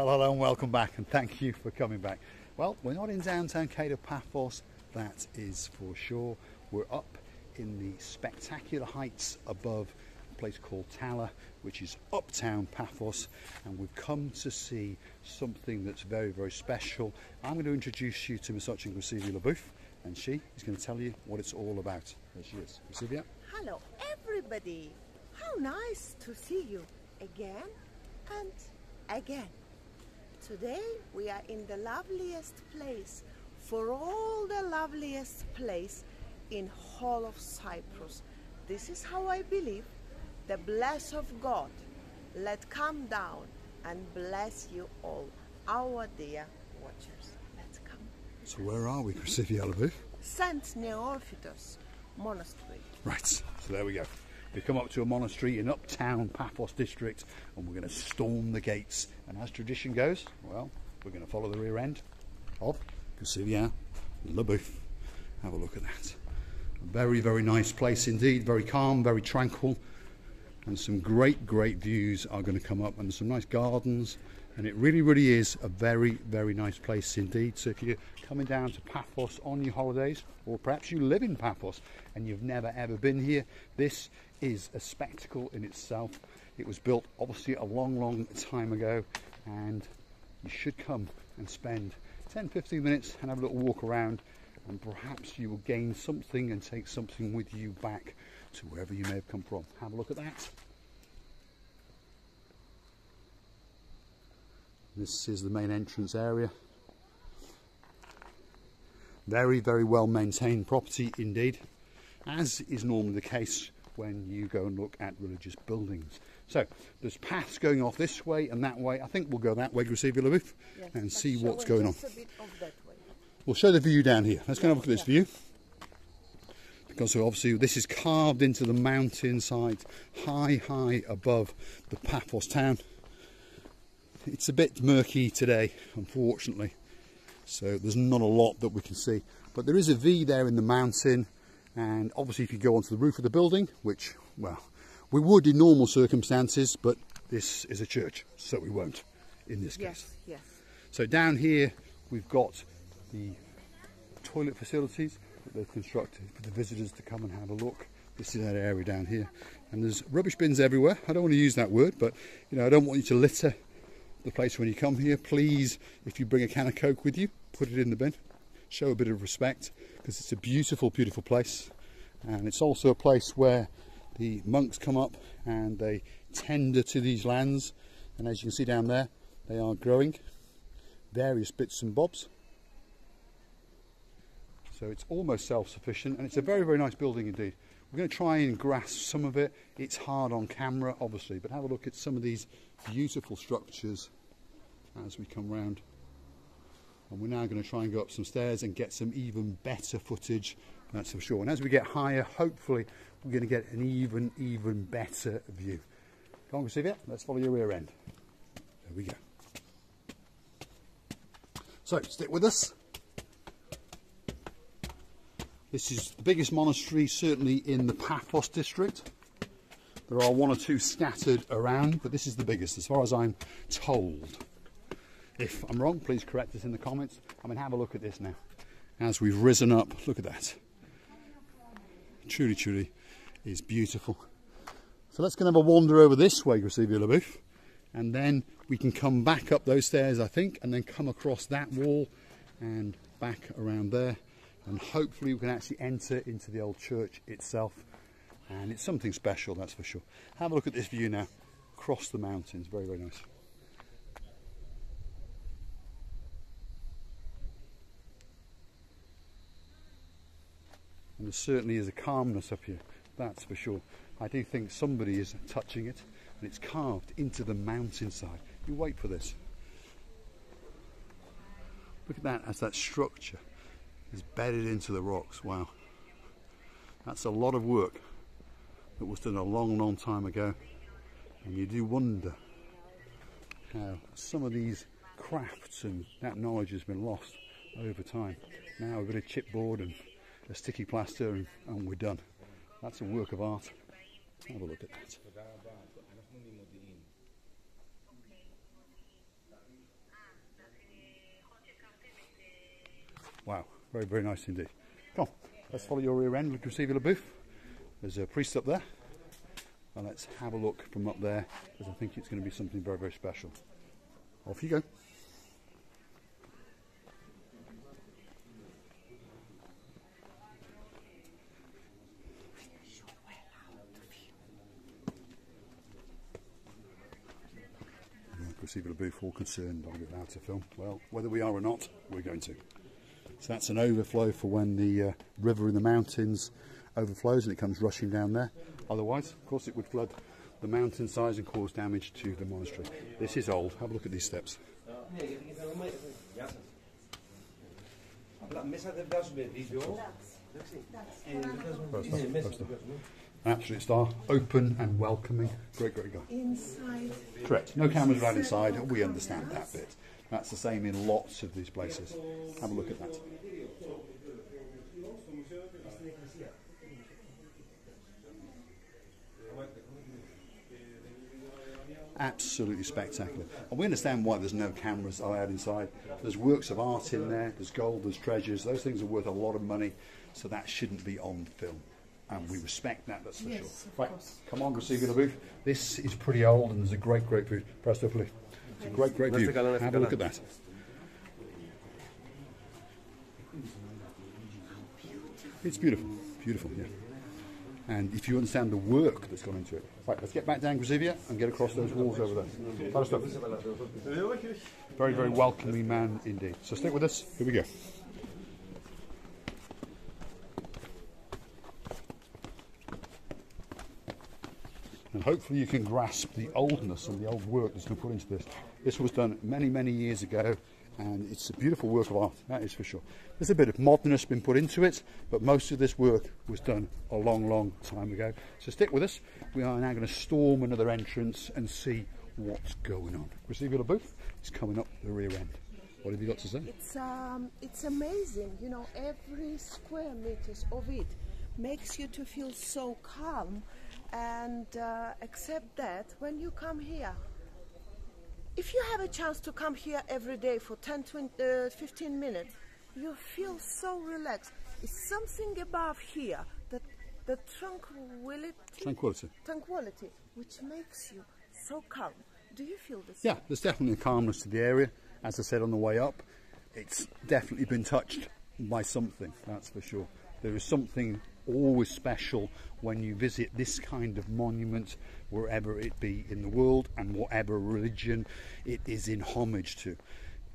Well, hello and welcome back, and thank you for coming back. Well, we're not in downtown Kato Paphos, that is for sure. We're up in the spectacular heights above a place called Tala, which is uptown Paphos, and we've come to see something that's very, very special. I'm going to introduce you to Misochin Gracivia LaBouffe, and she is going to tell you what it's all about. There she is. Gracivia? Hello, everybody. How nice to see you again and again. Today we are in the loveliest place, for all the loveliest place in whole of Cyprus. This is how I believe the bless of God let come down and bless you all, our dear watchers. Let's come. So where are we, Gracivia LaBouffe? Saint Neophytos Monastery. Right, so there we go. We come up to a monastery in uptown Paphos district and we're going to storm the gates. And as tradition goes, well, we're going to follow the rear end of Gracivia LaBouffe. Have a look at that. Very, very nice place indeed. Very calm, very tranquil. And some great, great views are going to come up and some nice gardens. And it really, really is a very, very nice place indeed. So if you're coming down to Paphos on your holidays, or perhaps you live in Paphos and you've never ever been here, this is a spectacle in itself. It was built obviously a long, long time ago, and you should come and spend 10 15 minutes and have a little walk around, and perhaps you will gain something and take something with you back to wherever you may have come from. Have a look at that. This is the main entrance area. Very, very well maintained property indeed, as is normally the case when you go and look at religious buildings. So there's paths going off this way and that way. I think we'll go that way, Gracivia LaBouffe, Yes, and see what's going on. just a bit of that way. We'll show the view down here. Let's go and have a look at this Yeah. view. Because obviously this is carved into the mountainside, high, high above the Paphos town. It's a bit murky today, unfortunately. So there's not a lot that we can see. But there is a V there in the mountain. And obviously if you go onto the roof of the building, which, well, we would in normal circumstances, but this is a church, so we won't in this case. Yes, yes. So down here we've got the toilet facilities that they've constructed for the visitors to come and have a look. This is that area down here. And there's rubbish bins everywhere. I don't want to use that word, but you know, I don't want you to litter the place when you come here. Please, if you bring a can of Coke with you, put it in the bin. Show a bit of respect because it's a beautiful, beautiful place. And it's also a place where the monks come up and they tender to these lands. And as you can see down there, they are growing various bits and bobs. So it's almost self-sufficient and it's a very, very nice building indeed. We're going to try and grasp some of it. It's hard on camera, obviously, but have a look at some of these beautiful structures as we come round. And we're now going to try and go up some stairs and get some even better footage, that's for sure. And as we get higher, hopefully, we're going to get an even, even better view. Come on, Gracivia, let's follow your rear end. There we go. So, stick with us. This is the biggest monastery, certainly in the Paphos district. There are one or two scattered around, but this is the biggest, as far as I'm told. If I'm wrong, please correct us in the comments. I mean, have a look at this now. As we've risen up, look at that. Truly, truly is beautiful. So let's go and have a wander over this way, Gracivia LaBouffe, and then we can come back up those stairs, I think, and then come across that wall and back around there, and hopefully we can actually enter into the old church itself. And it's something special, that's for sure. Have a look at this view now, across the mountains, very, very nice. And there certainly is a calmness up here, that's for sure. I do think somebody is touching it, and it's carved into the mountainside. You wait for this. Look at that as that structure is bedded into the rocks. Wow. That's a lot of work that was done a long, long time ago. And you do wonder how some of these crafts and that knowledge has been lost over time. Now a bit of chipboard and a sticky plaster and, and we're done. That's a work of art. Have a look at that. Wow, very, very nice indeed. Come on, let's follow your rear end, look see Booth. There's a priest up there. And let's have a look from up there, because I think it's going to be something very, very special. Off you go. Receiver booth, all concerned, I'm about to film. Well, whether we are or not, we're going to. So that's an overflow for when the uh, river in the mountains overflows and it comes rushing down there. Otherwise, of course, it would flood the mountain sides and cause damage to the monastery. This is old. Have a look at these steps. Absolute star, open and welcoming. Great, great guy. Inside. Correct. No cameras around inside. We understand that bit. That's the same in lots of these places. Have a look at that. absolutely spectacular. And we understand why there's no cameras allowed inside. There's works of art in there, there's gold, there's treasures. Those things are worth a lot of money, so that shouldn't be on film. And we respect that, that's for yes, sure. Right, course. come on, go see the booth. This is pretty old and there's a great, great view. Presto, please. It's a great, great view. Have a look at that. It's beautiful, beautiful, yeah and if you understand the work that's gone into it. Right, let's get back down Grazivia and get across those walls over there. Very, very welcoming man indeed. So stick with us. Here we go. And hopefully you can grasp the oldness and the old work that's been put into this. This was done many, many years ago and it's a beautiful work of art, that is for sure. There's a bit of modernness been put into it, but most of this work was done a long, long time ago. So stick with us. We are now going to storm another entrance and see what's going on. Receiver booth is coming up the rear end. What have you got to say? It's um, it's amazing. You know, every square meters of it makes you to feel so calm, and uh, except that when you come here, if you have a chance to come here every day for 10, 20, uh, 15 minutes, you feel so relaxed. It's something above here that the tranquility, tranquility, tranquility, which makes you so calm. Do you feel this? Yeah, there's definitely a calmness to the area. As I said on the way up, it's definitely been touched by something. That's for sure. There is something always special when you visit this kind of monument, wherever it be in the world and whatever religion it is in homage to.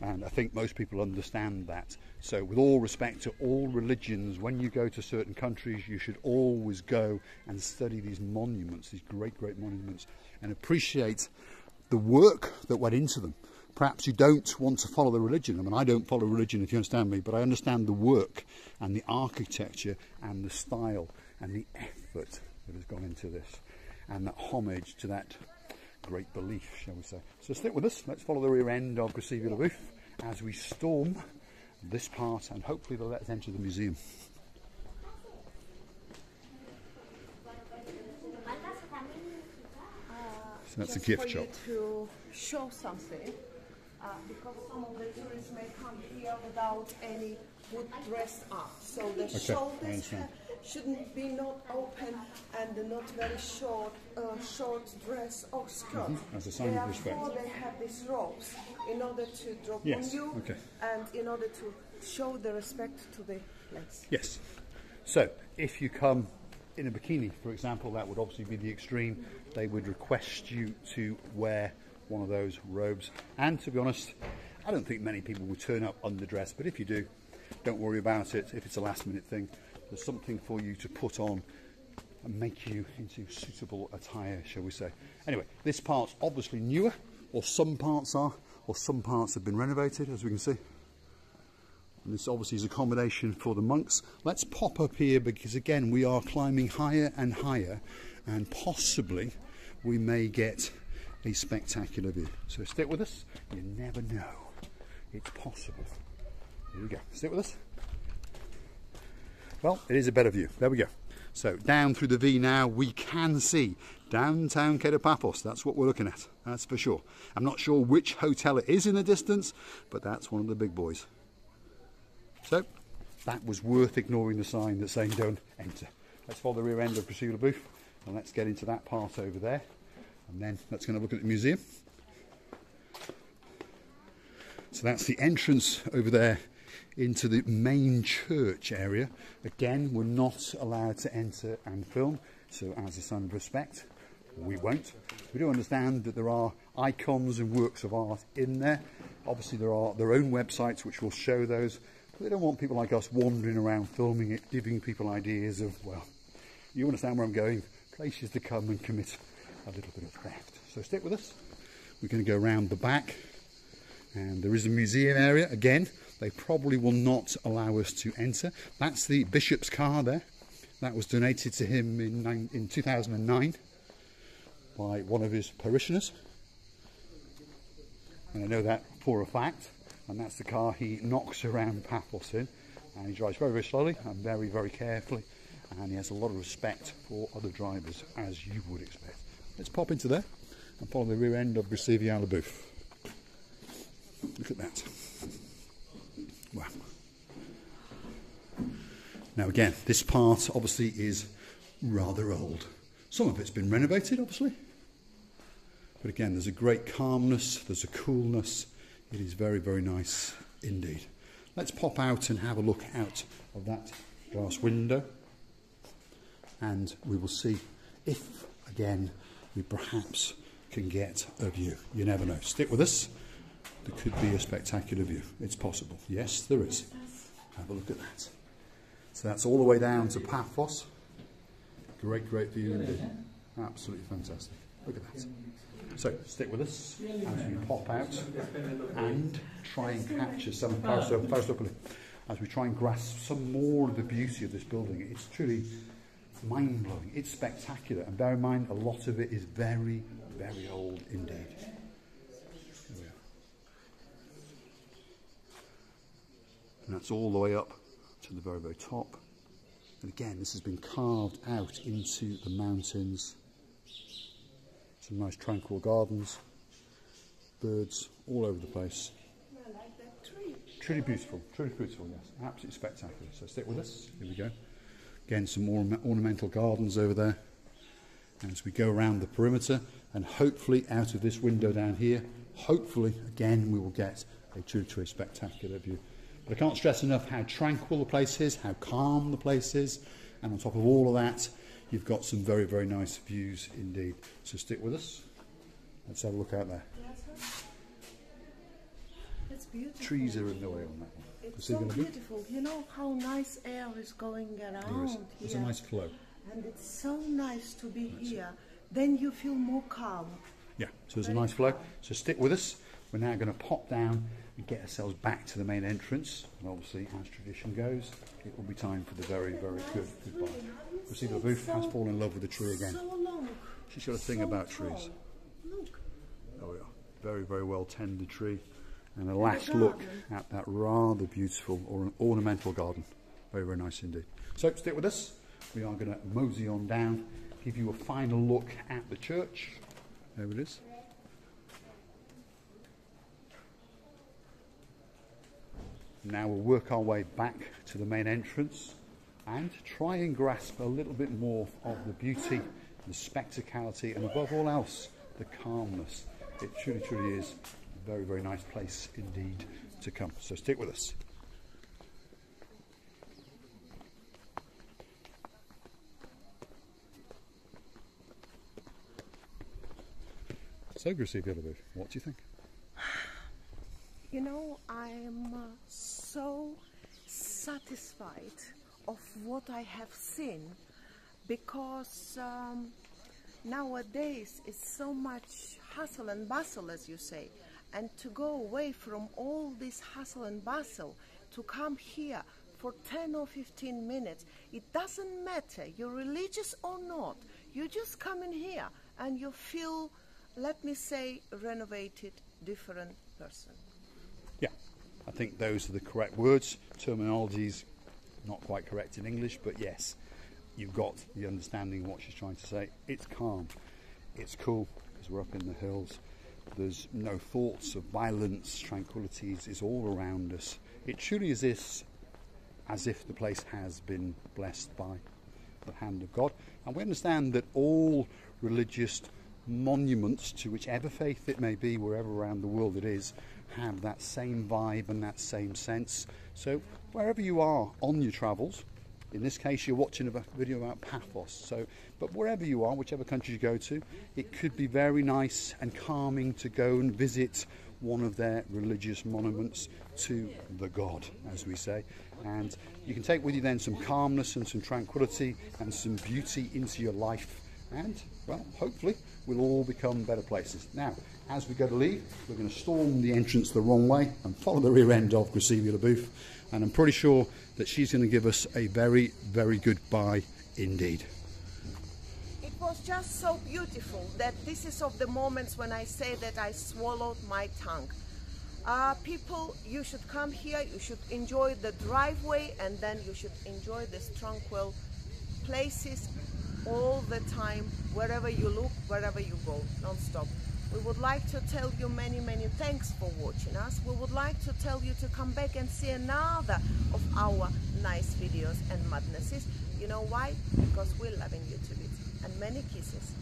And I think most people understand that. So, with all respect to all religions, when you go to certain countries, you should always go and study these monuments, these great, great monuments, and appreciate the work that went into them. Perhaps you don't want to follow the religion. I mean, I don't follow religion, if you understand me, but I understand the work and the architecture and the style and the effort that has gone into this and that homage to that great belief, shall we say. So stick with us. Let's follow the rear end of Gracevia Roof as we storm this part and hopefully they'll let us enter the museum. So that's a gift shop. to show something uh, because some of the tourists may come here without any good dress up. So the okay, shoulders shouldn't be not open and not very short, uh, short dress or skirt. Mm -hmm. As a sign of respect. they have these ropes in order to drop yes. on you okay. and in order to show the respect to the place. Yes. So if you come in a bikini, for example, that would obviously be the extreme. They would request you to wear one of those robes. And to be honest, I don't think many people will turn up underdressed, but if you do, don't worry about it. If it's a last minute thing, there's something for you to put on and make you into suitable attire, shall we say. Anyway, this part's obviously newer, or some parts are, or some parts have been renovated, as we can see. And this obviously is accommodation for the monks. Let's pop up here because again, we are climbing higher and higher and possibly we may get a spectacular view. So stick with us, you never know. It's possible. Here we go. Stick with us. Well, it is a better view. There we go. So down through the V now, we can see downtown Kato Paphos. That's what we're looking at. That's for sure. I'm not sure which hotel it is in the distance, but that's one of the big boys. So that was worth ignoring the sign that's saying don't enter. Let's follow the rear end of Cresceva Booth and let's get into that part over there. And then let's go and look at the museum. So that's the entrance over there into the main church area. Again, we're not allowed to enter and film, so as a sign of respect, we won't. We do understand that there are icons and works of art in there. Obviously, there are their own websites which will show those. But they don't want people like us wandering around filming it, giving people ideas of, well, you understand where I'm going, places to come and commit a little bit of theft. So stick with us. We're going to go around the back and there is a museum area. Again they probably will not allow us to enter. That's the bishop's car there. That was donated to him in, in 2009 by one of his parishioners. And I know that for a fact and that's the car he knocks around Paphos in and he drives very very slowly and very very carefully and he has a lot of respect for other drivers as you would expect let's pop into there and follow the rear end of Brasilia Booth Look at that. Wow. Now again, this part obviously is rather old. Some of it's been renovated, obviously. But again, there's a great calmness, there's a coolness. It is very, very nice indeed. Let's pop out and have a look out of that glass window. And we will see if, again, we perhaps can get a view. You never know. Stick with us there could be a spectacular view. It's possible. Yes, there is. Have a look at that. So that's all the way down to Paphos. Great, great view indeed. Absolutely fantastic. Look at that. So stick with us as we pop out and try and capture some as we try and grasp some more of the beauty of this building. It's truly mind blowing. It's spectacular. And bear in mind, a lot of it is very, very old indeed. and that's all the way up to the very, very top. And again, this has been carved out into the mountains. Some nice tranquil gardens, birds all over the place. Like. Truly beautiful, truly beautiful, yes. Absolutely spectacular. So stick with us. Here we go. Again, some more ornamental gardens over there. And as we go around the perimeter, and hopefully out of this window down here, hopefully, again, we will get a truly, spectacular view but I can't stress enough how tranquil the place is, how calm the place is, and on top of all of that, you've got some very, very nice views indeed. So stick with us. Let's have a look out there. Trees are in the way on that one. It's so beautiful. You know how nice air is going around there is. There's here. a nice flow. And it's so nice to be here. Then you feel more calm. Yeah, so there's a nice flow. So stick with us. We're now going to pop down and get ourselves back to the main entrance. And obviously, as tradition goes, it will be time for the very, very good goodbye. The booth has fallen in love with the tree again. She's got a thing about trees. Look. There we are. very, very well tended tree. And a last look at that rather beautiful or ornamental garden. Very, very nice indeed. So stick with us. We are going to mosey on down, give you a final look at the church. There it is. Now we'll work our way back to the main entrance and try and grasp a little bit more of the beauty, the spectacality, and above all else, the calmness. It truly, truly is very, very nice place indeed to come. So stick with us. So, Gracie what do you think? You know, I'm uh, so satisfied of what I have seen because um, nowadays it's so much hustle and bustle, as you say, and to go away from all this hustle and bustle to come here for 10 or 15 minutes, it doesn't matter, you're religious or not, you just come in here and you feel, let me say, renovated, different person. Yeah, I think those are the correct words. Terminology's not quite correct in English, but yes, you've got the understanding of what she's trying to say. It's calm, it's cool because we're up in the hills. There's no thoughts of violence, tranquility is all around us. It truly is this as if the place has been blessed by the hand of God. And we understand that all religious monuments to whichever faith it may be, wherever around the world it is, have that same vibe and that same sense. So wherever you are on your travels, in this case you're watching a video about Paphos, so but wherever you are, whichever country you go to, it could be very nice and calming to go and visit one of their religious monuments to the god, as we say. And you can take with you then some calmness and some tranquility and some beauty into your life and, well, hopefully we'll all become better places. Now, as we go to leave, we're going to storm the entrance the wrong way and follow the rear end of Grisivia LaBouffe, and I'm pretty sure that she's going to give us a very, very good bye indeed. It was just so beautiful that this is of the moments when I say that I swallowed my tongue. Uh, people, you should come here, you should enjoy the driveway, and then you should enjoy this tranquil places all the time, wherever you look, wherever you go, non-stop. We would like to tell you many, many thanks for watching us. We would like to tell you to come back and see another of our nice videos and madnesses. You know why? Because we're loving you to. And many kisses.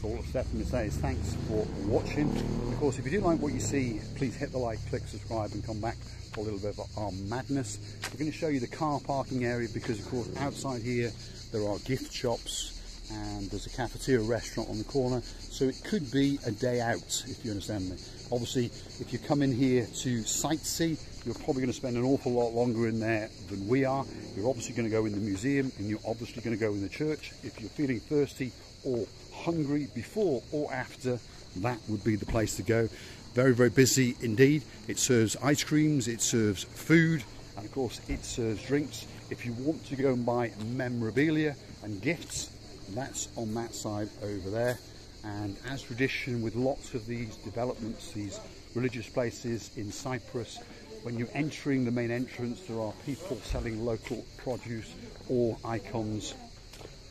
So all that's left for me to say is thanks for watching. Of course, if you do like what you see, please hit the like, click subscribe and come back for a little bit of our madness. We're going to show you the car parking area because, of course, outside here there are gift shops and there's a cafeteria restaurant on the corner. So it could be a day out, if you understand me. Obviously, if you come in here to sightsee, you're probably going to spend an awful lot longer in there than we are. You're obviously going to go in the museum and you're obviously going to go in the church. If you're feeling thirsty or hungry before or after, that would be the place to go. Very, very busy indeed. It serves ice creams, it serves food, and of course it serves drinks. If you want to go and buy memorabilia and gifts, that's on that side over there. And as tradition with lots of these developments, these religious places in Cyprus, when you're entering the main entrance, there are people selling local produce or icons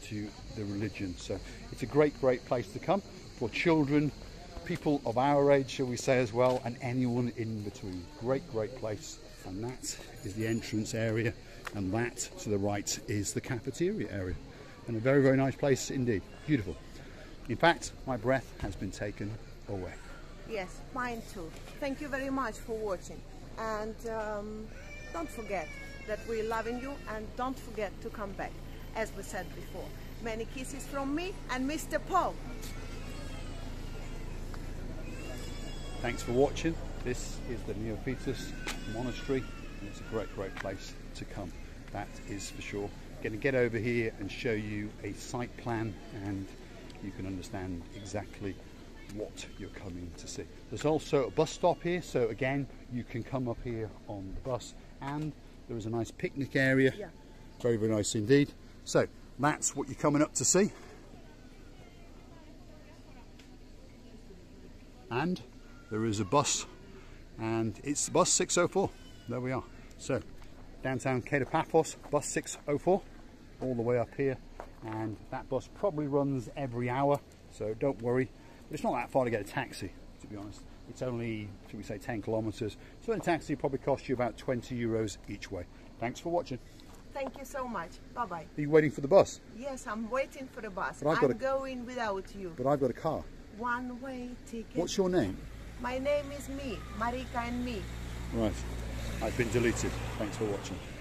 to the religion. So it's a great, great place to come for children, people of our age, shall we say as well, and anyone in between. Great, great place. And that is the entrance area, and that to the right is the cafeteria area. And a very, very nice place indeed. Beautiful. In fact, my breath has been taken away. Yes, mine too. Thank you very much for watching. And um, don't forget that we're loving you and don't forget to come back, as we said before. Many kisses from me and Mr. Paul. Thanks for watching. This is the Neophytos Monastery and it's a great, great place to come. That is for sure. Going to get over here and show you a site plan and you can understand exactly what you're coming to see. There's also a bus stop here, so again, you can come up here on the bus and there is a nice picnic area. Yeah. Very, very nice indeed. So that's what you're coming up to see. And there is a bus and it's the bus 604. There we are. So downtown Kato Paphos, bus 604, all the way up here. And that bus probably runs every hour, so don't worry. But it's not that far to get a taxi, to be honest. It's only, should we say, 10 kilometres. So a taxi probably costs you about 20 euros each way. Thanks for watching. Thank you so much. Bye-bye. Are you waiting for the bus? Yes, I'm waiting for the bus. But I've I'm a- going without you. But I've got a car. One way ticket. What's your name? My name is me, Marika and me. Right. I've been deleted. Thanks for watching.